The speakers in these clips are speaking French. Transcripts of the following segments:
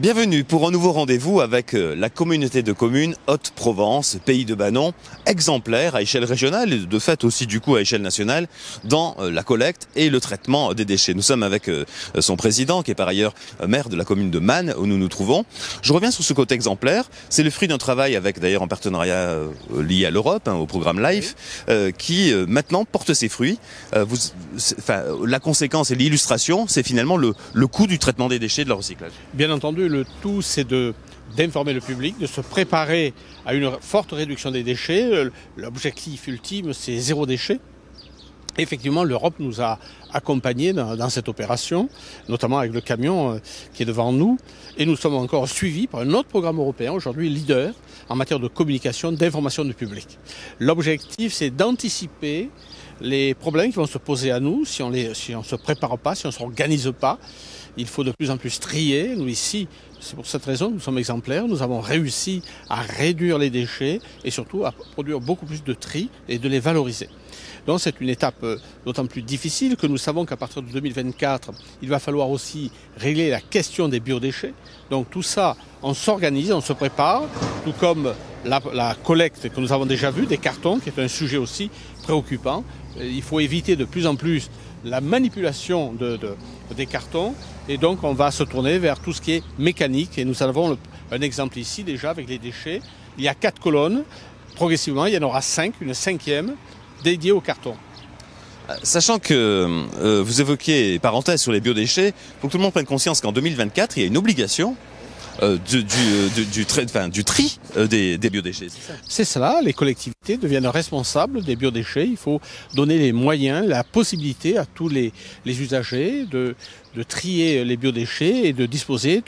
Bienvenue pour un nouveau rendez-vous avec euh, la communauté de communes Haute-Provence, pays de Banon, exemplaire à échelle régionale et de fait aussi du coup à échelle nationale dans euh, la collecte et le traitement des déchets. Nous sommes avec euh, son président qui est par ailleurs maire de la commune de Man où nous nous trouvons. Je reviens sur ce côté exemplaire. C'est le fruit d'un travail avec d'ailleurs en partenariat lié à l'Europe, hein, au programme LIFE, qui maintenant porte ses fruits. Vous, la conséquence et l'illustration, c'est finalement le, le coût du traitement des déchets de leur recyclage. Bien entendu, le tout, c'est d'informer le public, de se préparer à une forte réduction des déchets. L'objectif ultime, c'est zéro déchet. Effectivement, l'Europe nous a accompagnés dans, cette opération, notamment avec le camion euh, qui est devant nous. Et nous sommes encore suivis par un autre programme européen, aujourd'hui leader en matière de communication, d'information du public. L'objectif, c'est d'anticiper les problèmes qui vont se poser à nous si on ne se prépare pas, si on ne s'organise pas il faut de plus en plus trier. Nous ici, c'est pour cette raison que nous sommes exemplaires. Nous avons réussi à réduire les déchets et surtout à produire beaucoup plus de tri et de les valoriser. Donc c'est une étape euh, d'autant plus difficile que nous savons qu'à partir de 2024, il va falloir aussi régler la question des biodéchets. Donc tout ça, on s'organise, on se prépare, tout comme la, la collecte que nous avons déjà vue des cartons, qui est un sujet aussi préoccupant. Euh, il faut éviter de plus en plus la manipulation de, des cartons et donc on va se tourner vers tout ce qui est mécanique et nous avons un exemple ici déjà avec les déchets. Il y a quatre colonnes, progressivement il y en aura cinq, une cinquième dédiée au carton. Euh, sachant que euh, vous évoquiez, parenthèse sur les biodéchets, il faut que tout le monde prenne conscience qu'en 2024, il y a une obligation euh, du, du, du, tri euh, des, des biodéchets. C'est cela, les collectivités deviennent responsables des biodéchets. Il faut donner les moyens, la possibilité à tous les, les usagers de, de trier les biodéchets et de disposer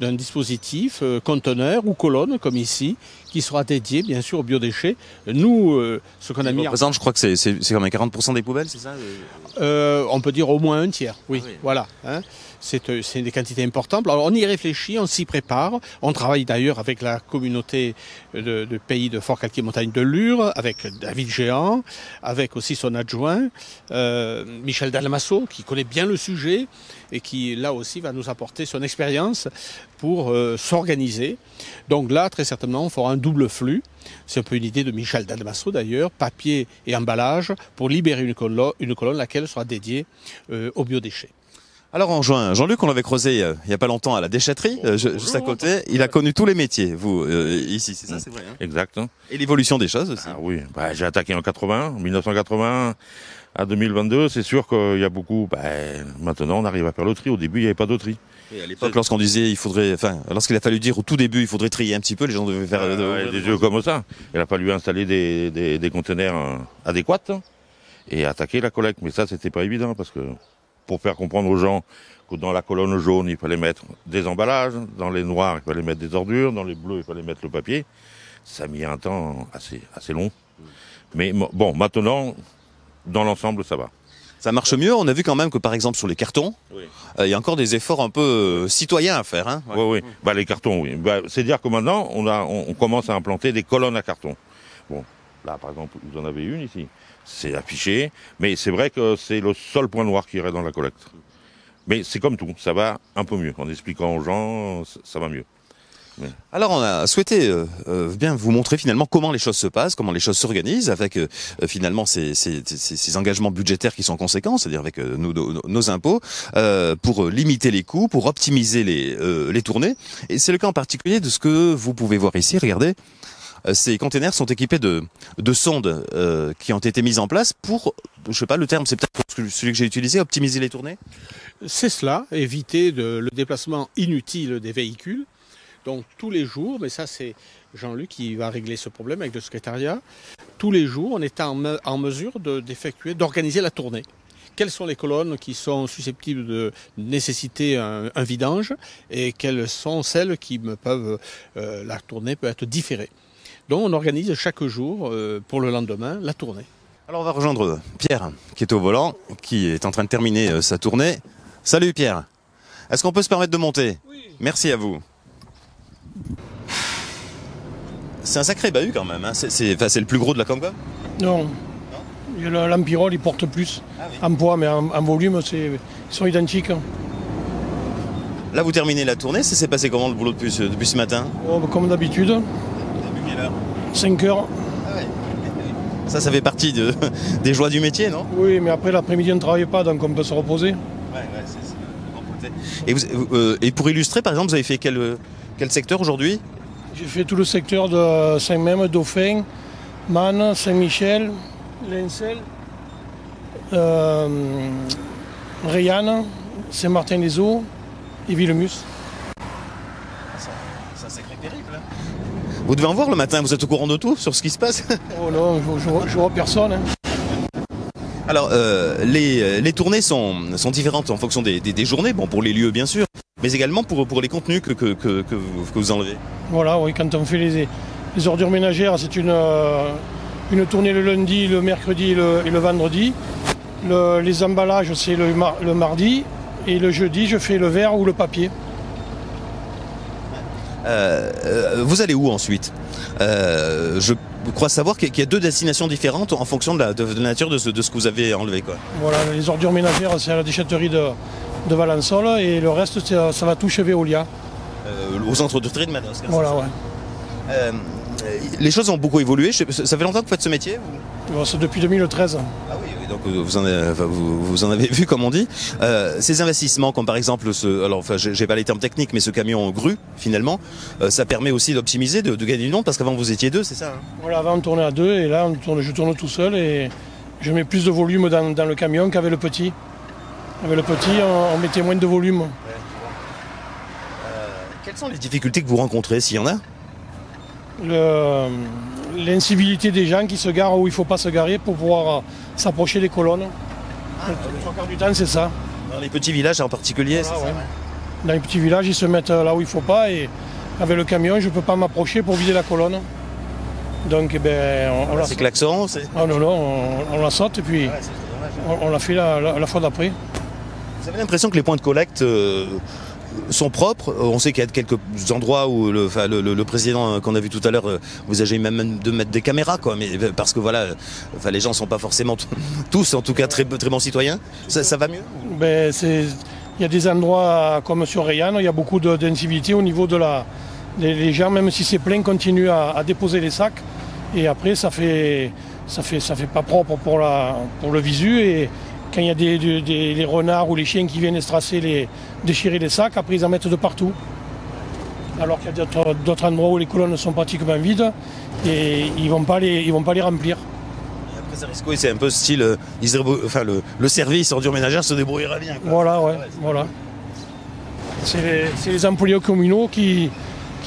d'un dispositif euh, conteneur ou colonne comme ici qui sera dédié bien sûr aux biodéchets. Nous, euh, ce qu'on a mis... Représente, je crois que c'est, quand même 40% des poubelles, c'est ça euh, On peut dire au moins un tiers, oui. Ah voilà. Hein. C'est, euh, des quantités importantes. Alors on y réfléchit, on s'y prépare. On travaille d'ailleurs avec la communauté de, de pays de Fort Calquier Montagne de Lure, avec David Géant, avec aussi son adjoint, euh, Michel Dalmasso, qui connaît bien le sujet et qui là aussi va nous apporter son expérience pour euh, s'organiser. Donc là, très certainement, on fera un double flux. C'est un peu une idée de Michel Dalmasso d'ailleurs, papier et emballage, pour libérer une colonne, une colonne laquelle sera dédiée euh, aux biodéchets. Alors en juin, Jean-Luc, on l'avait creusé euh, il y a pas longtemps à la déchetterie, euh, juste à côté. Il a connu tous les métiers, vous, euh, ici, c'est ça, c'est vrai. Hein exact. Hein. Et l'évolution des choses aussi. Ah oui, bah, j'ai attaqué en 80, 1980 à 2022. C'est sûr qu'il y a beaucoup. Bah, maintenant, on arrive à faire le tri. Au début, il n'y avait pas de tri. Et à l'époque, lorsqu'on disait, il faudrait, enfin, lorsqu'il a fallu dire au tout début, il faudrait trier un petit peu, les gens devaient faire des yeux comme ça. Il a fallu installer des, des, des conteneurs adéquats et attaquer la collecte. Mais ça, c'était pas évident parce que pour faire comprendre aux gens que dans la colonne jaune, il fallait mettre des emballages, dans les noirs, il fallait mettre des ordures, dans les bleus, il fallait mettre le papier. Ça a mis un temps assez, assez long. Mais bon, maintenant, dans l'ensemble, ça va. Ça marche mieux. On a vu quand même que, par exemple, sur les cartons, oui. euh, il y a encore des efforts un peu euh, citoyens à faire. Hein ouais. Oui, oui. Bah, les cartons, oui. Bah, c'est dire que maintenant, on, a, on, on, commence à implanter des colonnes à carton. Bon, là, par exemple, vous en avez une ici. C'est affiché, mais c'est vrai que c'est le seul point noir qui irait dans la collecte. Mais c'est comme tout, ça va un peu mieux. En expliquant aux gens, ça va mieux. Alors on a souhaité euh, euh, bien vous montrer finalement comment les choses se passent, comment les choses s'organisent avec euh, finalement ces, ces, ces, ces, engagements budgétaires qui sont conséquents, c'est-à-dire avec nous, nos, nos, impôts, pour limiter les coûts, pour optimiser les, les tournées. Et c'est le cas en particulier de ce que vous pouvez voir ici. Regardez, ces containers sont équipés de, de sondes euh, qui ont été mises en place pour, je sais pas, le terme c'est peut-être celui que j'ai utilisé, optimiser les tournées? C'est cela, éviter de, le déplacement inutile des véhicules. Donc tous les jours, mais ça c'est Jean-Luc qui va régler ce problème avec le secrétariat, tous les jours on est en, me, en mesure d'effectuer, d'organiser la tournée quelles sont les colonnes qui sont susceptibles de nécessiter un, un vidange et quelles sont celles qui me peuvent, euh, la tournée peut être différée. Donc on organise chaque jour euh, pour le lendemain la tournée. Alors on va rejoindre Pierre qui est au volant, qui est en train de terminer euh, sa tournée. Salut Pierre. Est-ce qu'on peut se permettre de monter? Oui. Merci à vous. C'est un sacré bahut quand même. Hein. C'est le plus gros de la Comcom Non. L'Empirol il porte plus ah oui. en poids, mais en, en volume ils sont identiques. Là, vous terminez la tournée. Ça s'est passé comment le boulot depuis ce, depuis ce matin? Oh, bah, comme d'habitude, 5 heures. Ça, ça fait partie de- des joies du métier, non? Oui, mais après l'après-midi on ne travaille pas, donc on peut se reposer. et, vous- euh, et pour illustrer, par exemple, vous avez fait quel, euh, quel secteur aujourd'hui? J'ai fait tout le secteur de Saint-Même, Dauphin, Man, Saint-Michel, Lincel, euh, Rayanne, Saint-Martin-les-Eaux et Villemus. C'est un sacré périple. Vous devez en voir le matin, vous êtes au courant de tout sur ce qui se passe? Oh non, je, je vois- je vois personne. hein. Alors, euh, les, les tournées sont, sont différentes en fonction des, des- des journées, bon, pour les lieux bien sûr, mais également pour, pour les contenus que, que, que, que vous, enlevez. Voilà, oui, quand on fait les, les ordures ménagères, c'est une, euh, une tournée le lundi, le mercredi et le, et le vendredi. Le- les emballages, c'est le, mar- le mardi. Et le jeudi, je fais le verre ou le papier. Euh, euh, vous allez où ensuite Euh, Je crois savoir qu'il y a- qu'il y a deux destinations différentes en fonction de la, de, de la nature de ce, de ce que vous avez enlevé. Quoi. Voilà, les ordures ménagères, c'est à la déchetterie de, de Valençol. Et le reste, c'est- ça va tout chez Veolia. Euh, au centre de tri de Voilà, ouais. Euh, les choses ont beaucoup évolué. Je sais- Ça fait longtemps que vous faites ce métier vous C'est depuis 2013. Ah oui, oui, donc euh, vous en, avez, vous, vous en avez vu comme on dit. Euh, ces investissements, comme par exemple ce, alors enfin, j'ai pas les termes techniques, mais ce camion grue finalement, euh, ça permet aussi d'optimiser, de, de gagner du nom, parce qu'avant vous étiez deux, c'est ça hein? Voilà, avant on tournait à deux et là on tourne- je tourne tout seul et je mets plus de volume dans, dans le camion qu'avec le petit. Avec le petit, on, on mettait moins de volume. Quelles sont les difficultés que vous rencontrez, s'il y en a? L'incivilité des gens qui se garent où il ne faut pas se garer pour pouvoir euh, s'approcher des colonnes. le trois quarts du temps, c'est ça. Dans les petits villages en particulier, Voilà, c'est ça. Dans les petits villages, ils se mettent là où il ne faut pas et avec le camion, je ne peux pas m'approcher pour vider la colonne. Donc, eh ben, on, on la C'est klaxon. Ah non, non, on, on la saute et puis on, on la fait la, la- la fois d'après. Vous avez l'impression que les points de collecte euh, sont propres? On sait qu'il y a quelques endroits où le, enfin, le, président euh, qu'on a vu tout à l'heure euh, vous avez même de mettre des caméras, quoi. Mais euh, parce que voilà, euh, enfin, les gens sont pas forcément tous, en tout cas, très, très bons citoyens. Ça, va mieux Ben, il y a des endroits comme sur Rayanne, il y a beaucoup d'incivilité au niveau de la. Les, les gens, même si c'est plein, continuent à, à déposer les sacs. Et après, ça fait, ça fait, ça fait pas propre pour, la, pour le visu. Et quand il y a des, des- des- les renards ou les chiens qui viennent estracer les, déchirer les sacs, après ils en mettent de partout. Alors qu'il y a d'autres- endroits où les colonnes sont pratiquement vides et ils vont pas les, ils vont pas les remplir. Après, ça risque, oui, c'est un peu style. euh, ils se enfin, le, le service ordure ménagère se débrouillera bien. quoi. Voilà, ouais, voilà. C'est les, c'est les employés communaux qui,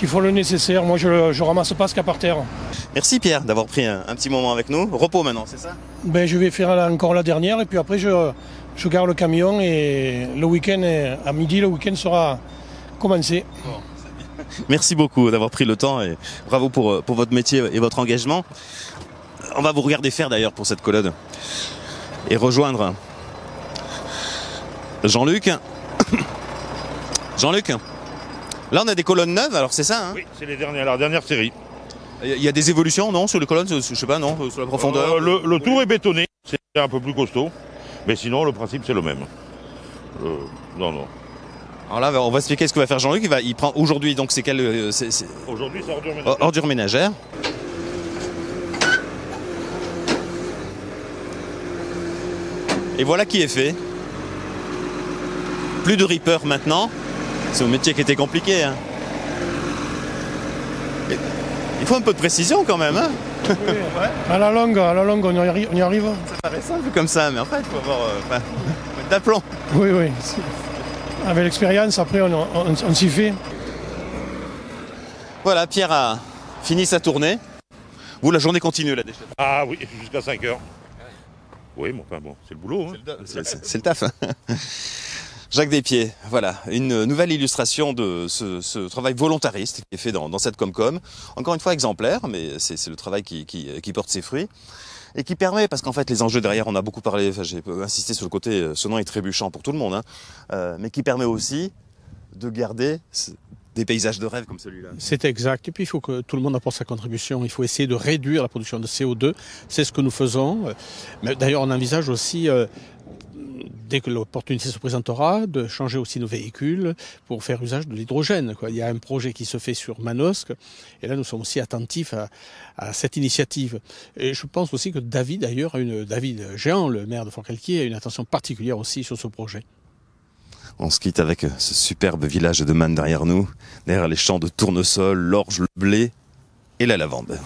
qui font le nécessaire. Moi, je ne ramasse pas ce qu'il y a par terre. Merci Pierre d'avoir pris un, un petit moment avec nous. Repos maintenant, c'est ça? Ben, je vais faire encore la dernière et puis après, je, je garde le camion et le week-end, à midi, le week-end sera commencé. Merci beaucoup d'avoir pris le temps et bravo pour, euh, pour votre métier et votre engagement. On va vous regarder faire d'ailleurs pour cette colonne et rejoindre Jean-Luc. Jean-Luc, là on a des colonnes neuves, alors c'est ça hein Oui, c'est les dernières, la dernière série. Il y a des évolutions, non, sur les colonnes, je sais pas, non, sur la profondeur Euh, le, le tour est bétonné, c'est un peu plus costaud. Mais sinon, le principe, c'est le même. Euh, non, non. Alors là, on va expliquer ce que va faire Jean-Luc. Il, va, il prend aujourd'hui, donc c'est quel euh, Aujourd'hui, c'est ordure ménagère. ordure ménagère. Et voilà qui est fait. Plus de Reaper maintenant. C'est un métier qui était compliqué. hein. Il faut un peu de précision quand même. Hein À la longue, à la longue on, y arrive, on y arrive. ça paraît simple comme ça, mais en fait, il faut avoir euh, d'aplomb. Oui, oui. Avec l'expérience, après, on, on- on s'y fait. Voilà, Pierre a fini sa tournée. Vous, la journée continue là déjà. Ah oui, jusqu'à 5 heures. Oui, mais enfin bon, c'est le boulot. hein. C'est le taf. Jacques Despieds, voilà, une nouvelle illustration de ce, ce travail volontariste qui est fait dans, dans cette Comcom. Encore une fois exemplaire, mais c'est le travail qui, qui, qui porte ses fruits et qui permet, parce qu'en fait les enjeux derrière, on a beaucoup parlé, enfin, j'ai insisté sur le côté euh, sonnant et trébuchant pour tout le monde, hein, euh, mais qui permet aussi de garder des paysages de rêve comme celui-là. C'est exact. Et puis, il faut que tout le monde apporte sa contribution. Il faut essayer de réduire la production de CO2. C'est ce que nous faisons. Euh, d'ailleurs, on envisage aussi euh, dès que l'opportunité se présentera, de changer aussi nos véhicules pour faire usage de l'hydrogène. Il y a un projet qui se fait sur Manosque, et là nous sommes aussi attentifs à, cette initiative. Et je pense aussi que David, d'ailleurs, David Géant, le maire de Fort-Calquier, a une attention particulière aussi sur ce projet. On se quitte avec ce superbe village de Man derrière nous, derrière les champs de tournesol, l'orge, le blé et la lavande.